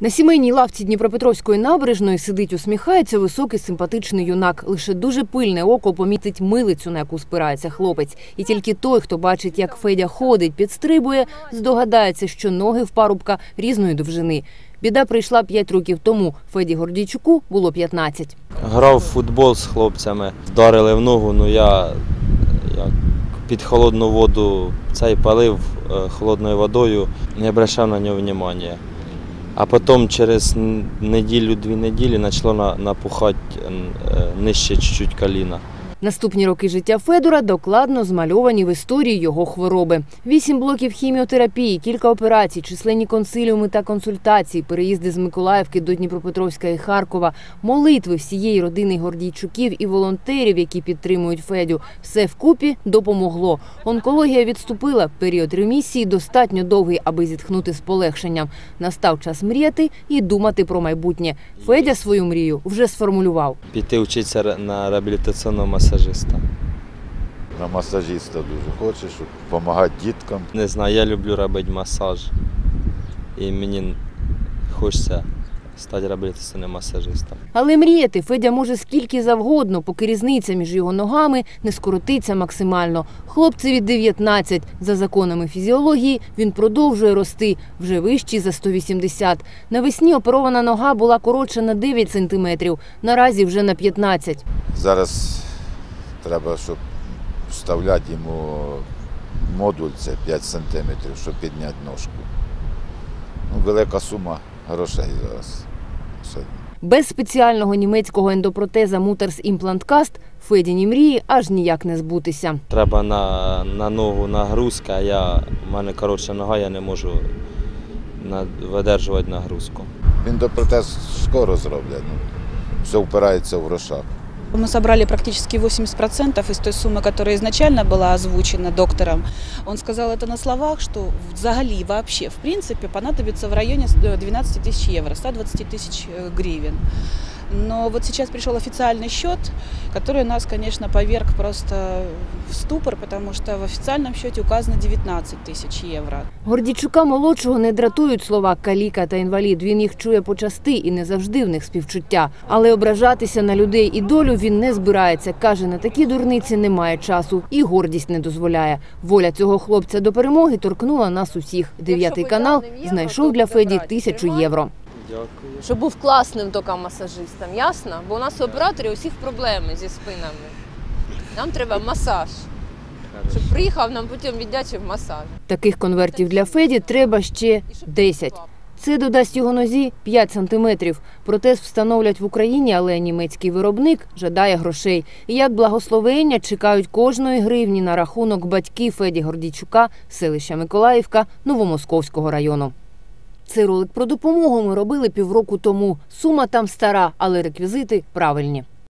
На сімейній лавці Дніпропетровської набережної сидить, усміхається високий симпатичний юнак. Лише дуже пильне око помітить милицю, на яку спирається хлопець. І тільки той, хто бачить, як Федя ходить, підстрибує, здогадається, що ноги в парубка різної довжини. Біда прийшла 5 років тому. Феді Гордійчуку було 15. Грав в футбол з хлопцями, вдарили в ногу, ну я як під холодну воду цей палив е, холодною водою, не обращав на нього уваги. А потім через неділю-дві неділі почало на- напухати е, нижче чуть-чуть коліна. Наступні роки життя Федора докладно змальовані в історії його хвороби. Вісім блоків хіміотерапії, кілька операцій, численні консиліуми та консультації, переїзди з Миколаївки до Дніпропетровська і Харкова, молитви всієї родини Гордійчуків і волонтерів, які підтримують Федю. Все вкупі допомогло. Онкологія відступила. Період ремісії достатньо довгий, аби зітхнути з полегшенням. Настав час мріяти і думати про майбутнє. Федя свою мрію вже сформулював. Піти вчитися на реабілітаційного масажиста. На масажиста дуже хоче, щоб допомагати діткам. Не знаю, я люблю робити масаж. І мені хочеться стати реабілітаційним масажистом. Але мріяти Федя може скільки завгодно, поки різниця між його ногами не скоротиться максимально. Хлопцеві 19. За законами фізіології він продовжує рости, вже вищий за 180. Навесні оперована нога була коротша на 9 сантиметрів, наразі вже на 15. Зараз треба, щоб вставляти йому модуль, це 5 сантиметрів, щоб підняти ножку. Ну, велика сума грошей зараз. Без спеціального німецького ендопротеза Мутерс імпланткаст Федіні мрії аж ніяк не збутися. Треба на, на ногу нагрузка, а я, в мене коротша нога, я не можу на, видержувати нагрузку. Він до протез скоро зроблять. Ну, все впирається в грошах. Мы собрали практически 80% из той суммы, которая изначально была озвучена доктором. Он сказал это на словах, что взагалі вообще, в принципе, понадобится в районе 12 тысяч евро, 120 тысяч э, гривен. Но вот сейчас пришел официальный счет, который нас, конечно, поверг просто в ступор, потому что в официальном счете указано 19 тысяч евро. Гордійчука молодшого не дратують слова каліка та інвалід. Він їх чує почасти і не завжди в них співчуття. Але ображатися на людей і долю він не збирається. Каже, на такі дурниці немає часу і гордість не дозволяє. Воля цього хлопця до перемоги торкнула нас усіх. Дев'ятий канал знайшов для Феді тисячу євро. Дякую. щоб був класним масажистом, ясно? Бо у нас у операторів усіх проблеми зі спинами. Нам треба масаж. Щоб приїхав, нам потім віддячив масаж. Таких конвертів для Феді треба ще І 10. Це додасть його нозі 5 сантиметрів. Протез встановлять в Україні, але німецький виробник жадає грошей. І як благословення чекають кожної гривні на рахунок батьків Феді Гордійчука, селища Миколаївка, Новомосковського району. Цей ролик про допомогу ми робили півроку тому. Сума там стара, але реквізити правильні.